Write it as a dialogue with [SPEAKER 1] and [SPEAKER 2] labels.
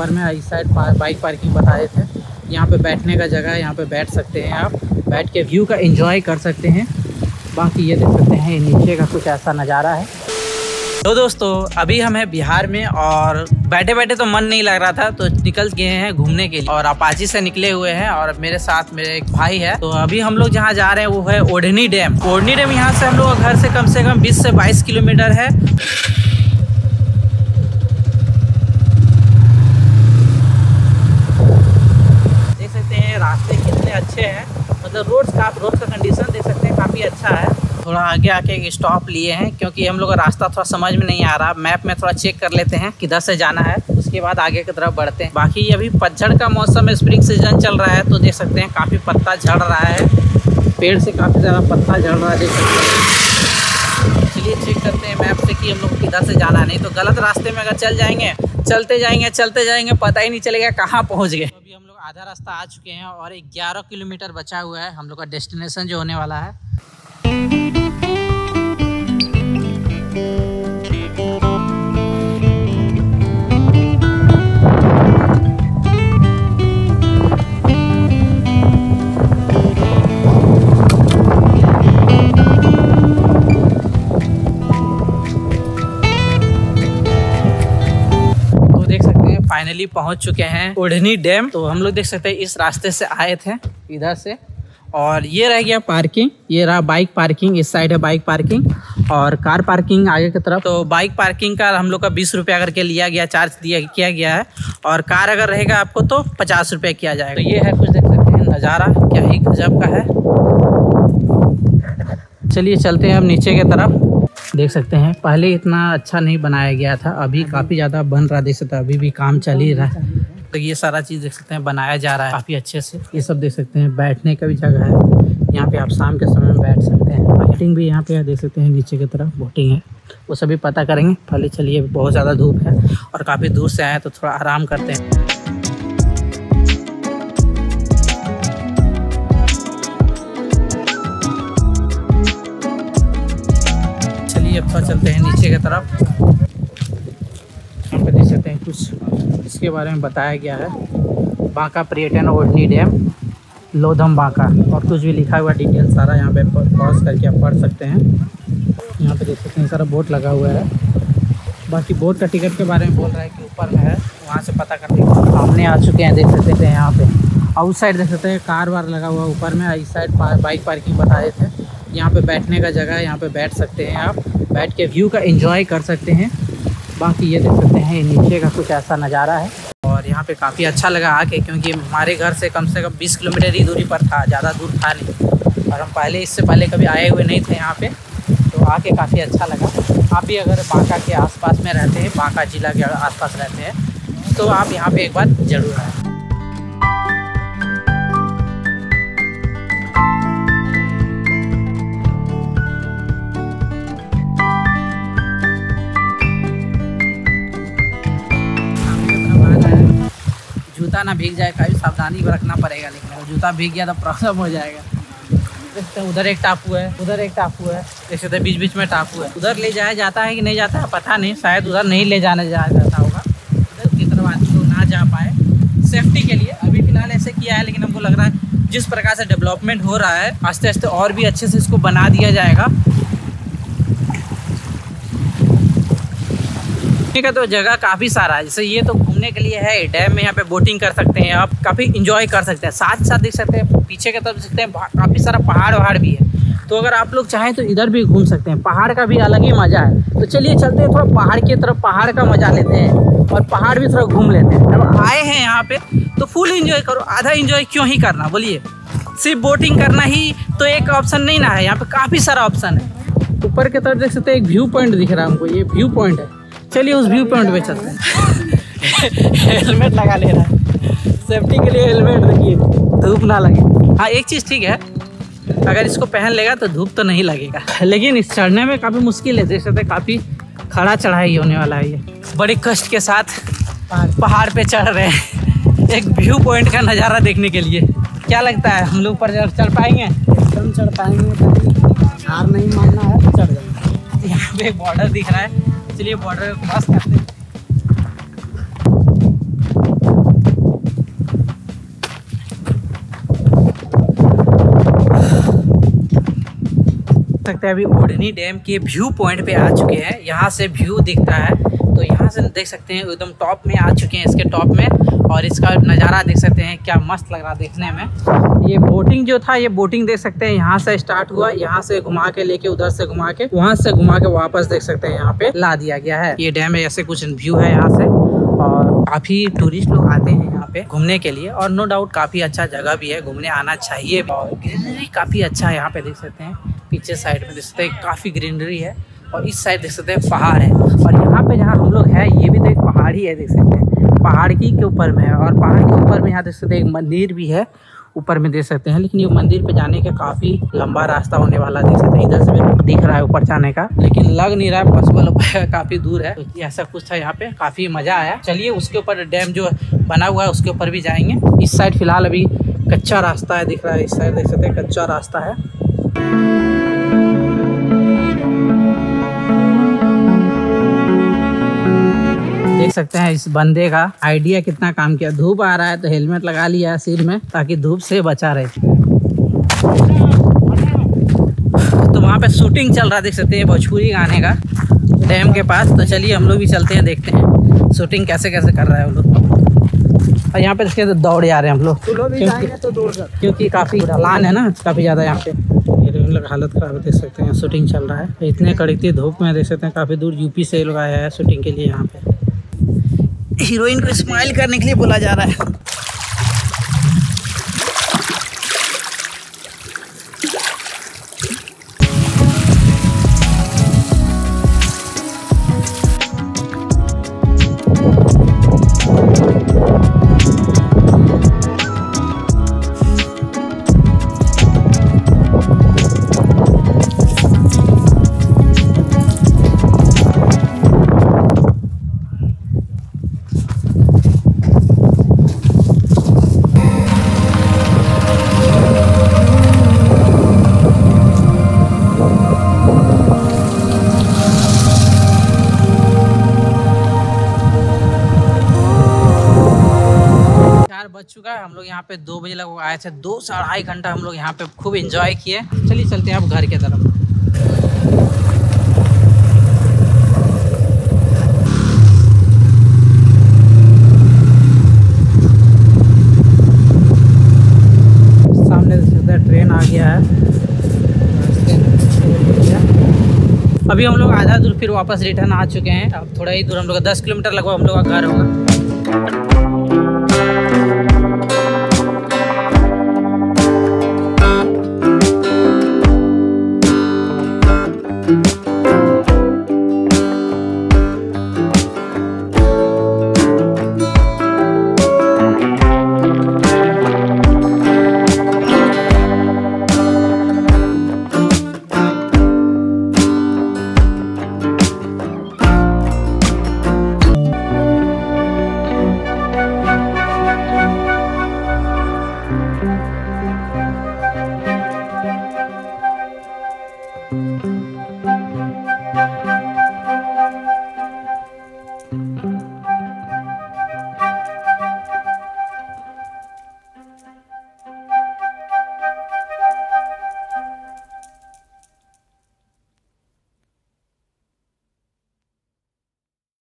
[SPEAKER 1] में इस side bike parking बता रहे थे। यहाँ पे बैठने का जगह है, यहाँ पे बैठ सकते हैं आप। बैठ के व्यू का एंजॉय कर सकते हैं। बाकी ये देख सकते हैं नीचे का कुछ ऐसा नज़ारा है। तो दोस्तों, अभी हम हैं बिहार में और बैठे बैठे तो मन नहीं लग रहा था तो निकल गए हैं घूमने के लिए। और अपाची से निकले हुए हैं और मेरे साथ मेरे एक भाई है। तो अभी हम लोग जहाँ जा रहे हैं, वो है ओढ़नी डैम। ओढ़नी डैम यहाँ से हम लोग घर से कम से कम 20 से 22 किलोमीटर है देख सकते हैं रास्ते कितने अच्छे हैं। मतलब रोड का आप रोड का कंडीशन देख सकते हैं, काफ़ी अच्छा है। थोड़ा आगे आके एक स्टॉप लिए हैं, क्योंकि हम लोग का रास्ता थोड़ा समझ में नहीं आ रहा। मैप में थोड़ा चेक कर लेते हैं किधर से जाना है, उसके बाद आगे की तरफ़ बढ़ते हैं। बाकी अभी पतझड़ का मौसम है स्प्रिंग सीज़न चल रहा है तो देख सकते हैं काफ़ी पत्ता झड़ रहा है। पेड़ से काफ़ी ज़्यादा पत्ता झड़ रहा है, देख सकते हैं। चलिए चेक करते हैं मैप से कि हम लोग किधर से जाना नहीं तो गलत रास्ते में अगर चल जाएँगे, चलते जाएँगे चलते जाएँगे, पता ही नहीं चलेगा कहाँ पहुँच गए। आधा रास्ता आ चुके हैं और ग्यारह किलोमीटर बचा हुआ है। हम लोग का डेस्टिनेशन जो होने वाला है। फाइनली पहुँच चुके हैं ओढ़नी डैम। तो हम लोग देख सकते हैं, इस रास्ते से आए थे, इधर से। और ये रह गया पार्किंग ये रहा बाइक पार्किंग इस साइड है बाइक पार्किंग और कार पार्किंग आगे की तरफ़। तो बाइक पार्किंग का हम लोग का बीस रुपया करके लिया गया चार्ज दिया, किया गया है। और कार अगर रहेगा आपको तो पचास रुपया किया जाएगा। तो ये है कुछ देख सकते हैं, नज़ारा, क्या ही गजब का है। चलिए चलते हैं अब नीचे की तरफ़। देख सकते हैं। पहले इतना अच्छा नहीं बनाया गया था अभी काफ़ी ज़्यादा बन रहा देख सकते अभी भी काम चल ही रहा है। तो ये सारा चीज़ देख सकते हैं बनाया जा रहा है काफ़ी अच्छे से। ये सब देख सकते हैं बैठने का भी जगह है। यहाँ पे आप शाम के समय में बैठ सकते हैं। बोटिंग भी यहाँ पे देख सकते हैं नीचे की तरफ़ बोटिंग है। वो सभी पता करेंगे पहले चलिए बहुत ज़्यादा धूप है और काफ़ी दूर से आए तो थोड़ा आराम करते हैं। थोड़ा चलते हैं नीचे की तरफ़। यहाँ पे देख सकते हैं कुछ इसके बारे में बताया गया है। बांका पर्यटन ओढ़नी डैम, लोधम बांका और कुछ भी लिखा हुआ डिटेल सारा यहाँ पे पॉज करके आप पढ़ सकते हैं। यहाँ पे देख सकते हैं सारा बोट लगा हुआ है। बाकी बोट का टिकट के बारे में बोल रहा है कि ऊपर में है, वहाँ से पता करते हैं सामने आ चुके हैं, देख सकते हैं यहाँ पे। आउट साइड देख सकते हैं, कार वार लगा हुआ ऊपर में, इस साइड बाइक पार्किंग बता रहे थे यहाँ पे बैठने का जगह है, यहाँ पे बैठ सकते हैं आप, बैठ के व्यू का एंजॉय कर सकते हैं। बाकी ये देख सकते हैं, नीचे का कुछ ऐसा नज़ारा है। और यहाँ पे काफ़ी अच्छा लगा आके, क्योंकि हमारे घर से कम से कम 20 किलोमीटर ही दूरी पर था, ज़्यादा दूर था नहीं। और हम पहले, इससे पहले कभी आए हुए नहीं थे यहाँ पे तो आके काफ़ी अच्छा लगा। आप भी अगर बांका के आसपास में रहते हैं, बांका जिला के आसपास रहते हैं तो आप यहाँ पे एक बार ज़रूर आएँ। जूता ना भीग जाए काफ़ी सावधानी रखना पड़ेगा, लेकिन अगर जूता भीग गया तो प्रॉब्लम हो जाएगा। उधर एक टापू है, उधर एक टापू है। देख सकते बीच बीच में टापू है। उधर ले जाया जाता है कि नहीं जाता है, पता नहीं, शायद उधर नहीं ले जाने जाया जाता होगा। उधर की तरफ़ आदमी लोग ना जा पाए। सेफ्टी के लिए अभी फ़िलहाल ऐसे किया है, लेकिन हमको लग रहा है जिस प्रकार से डेवलपमेंट हो रहा है आस्ते आस्ते और भी अच्छे से इसको बना दिया जाएगा। घूमने का तो जगह काफ़ी सारा है। जैसे ये तो घूमने के लिए है डैम में यहाँ पे बोटिंग कर सकते हैं, आप काफ़ी इंजॉय कर सकते हैं। साथ साथ देख सकते हैं, पीछे की तरफ़ देख सकते हैं काफ़ी सारा पहाड़ वहाड़ भी है। तो अगर आप लोग चाहें तो इधर भी घूम सकते हैं। पहाड़ का भी अलग ही मज़ा है। तो चलिए चलते हैं, थोड़ा पहाड़ की तरफ़, पहाड़ का मज़ा लेते हैं और पहाड़ भी थोड़ा घूम लेते हैं। अब आए हैं यहाँ पे तो फुल इंजॉय करो, आधा इंजॉय क्यों ही करना, बोलिए। सिर्फ़ बोटिंग करना ही तो एक ऑप्शन नहीं ना है, यहाँ पे काफ़ी सारा ऑप्शन है। ऊपर की तरफ़ देख सकते हैं, एक व्यू पॉइंट दिख रहा है हमको, ये व्यू पॉइंट है। चलिए उस व्यू पॉइंट पे चलते हैं। हेलमेट लगा ले रहा है सेफ्टी के लिए हेलमेट रखिए। धूप ना लगे। हाँ एक चीज़ ठीक है। अगर इसको पहन लेगा तो धूप तो नहीं लगेगा। लेकिन इस चढ़ने में काफ़ी मुश्किल है। जैसे काफ़ी खड़ा चढ़ाई होने वाला है ये। बड़े कष्ट के साथ पहाड़। पे चढ़ रहे हैं। एक व्यू पॉइंट का नज़ारा देखने के लिए। क्या लगता है हम लोग पर चढ़ पाएँगे?
[SPEAKER 2] एकदम चढ़ पाएँगे हार नहीं मानना है तो चढ़ जाएँगे।
[SPEAKER 1] यहाँ पे बॉर्डर दिख रहा है। चलिए बॉर्डर क्रॉस करते हैं। सकते हैं अभी ओढ़नी डैम के व्यू पॉइंट पे आ चुके हैं। यहाँ से व्यू दिखता है। तो यहाँ से देख सकते हैं, एकदम टॉप में आ चुके हैं इसके टॉप में और इसका नज़ारा देख सकते हैं, क्या मस्त लग रहा देखने में। ये बोटिंग जो था, ये बोटिंग देख सकते हैं, यहाँ से स्टार्ट हुआ, यहाँ से घुमा के लेके, उधर से घुमा के, वहाँ से घुमा के वापस देख सकते हैं, यहाँ पे ला दिया गया है। ये डैम ऐसे कुछ व्यू है यहाँ से और काफ़ी टूरिस्ट लोग आते हैं यहाँ पे घूमने के लिए और नो डाउट काफ़ी अच्छा जगह भी है, घूमने आना चाहिए और ग्रीनरी काफ़ी अच्छा है यहाँ पे देख सकते हैं, पीछे साइड में देख सकते हैं, काफ़ी ग्रीनरी है। और इस साइड देख सकते हैं पहाड़ है। और यहाँ पे जहाँ हम लोग हैं, ये भी तो एक पहाड़ ही है देख सकते हैं। पहाड़ की के ऊपर में है और पहाड़ के ऊपर में यहाँ देख सकते हैं एक मंदिर भी है, ऊपर में देख सकते हैं। लेकिन ये मंदिर पे जाने का काफ़ी लंबा रास्ता होने वाला देख सकते हैं। इधर से भी दिख रहा है ऊपर जाने का, लेकिन लग नहीं रहा है, पॉसिबल काफ़ी दूर है। तो ऐसा कुछ था यहाँ पे, काफ़ी मज़ा आया। चलिए, उसके ऊपर डैम जो बना हुआ है, उसके ऊपर भी जाएँगे। इस साइड फ़िलहाल अभी कच्चा रास्ता है, दिख रहा है। इस साइड देख सकते हैं, कच्चा रास्ता है। देख सकते हैं इस बंदे का आइडिया कितना काम किया। धूप आ रहा है तो हेलमेट लगा लिया सिर में ताकि धूप से बचा रहे। तो वहाँ पे शूटिंग चल रहा है देख सकते हैं भोजपुरी गाने का डैम के पास। तो चलिए हम लोग भी चलते हैं देखते हैं शूटिंग कैसे कैसे कर रहा है वो लोग। और यहाँ पे देखिए तो दौड़ जा रहे हैं हम लोग। क्योंकि
[SPEAKER 2] तो
[SPEAKER 1] क्योंकि काफ़ी ढलान है ना काफ़ी ज़्यादा यहाँ पे। इन लोग हालत खराब देख सकते हैं शूटिंग चल रहा है। इतने कड़कती धूप में देख सकते हैं काफ़ी दूर यूपी से लोग आया है शूटिंग के लिए यहाँ पे। हीरोइन को स्माइल करने के लिए बोला जा रहा है। बज चुका है। हम लोग यहाँ पे दो बजे लगभग आए थे। दो से अढ़ाई घंटा हम लोग यहाँ पे खूब एंजॉय किए। चलिए चलते हैं अब घर के तरफ़। सामने हैं ट्रेन आ गया है। अभी हम लोग आधा दूर फिर वापस रिटर्न आ चुके हैं। अब थोड़ा ही दूर हम लोग दस किलोमीटर लगभग हम लोग का घर होगा।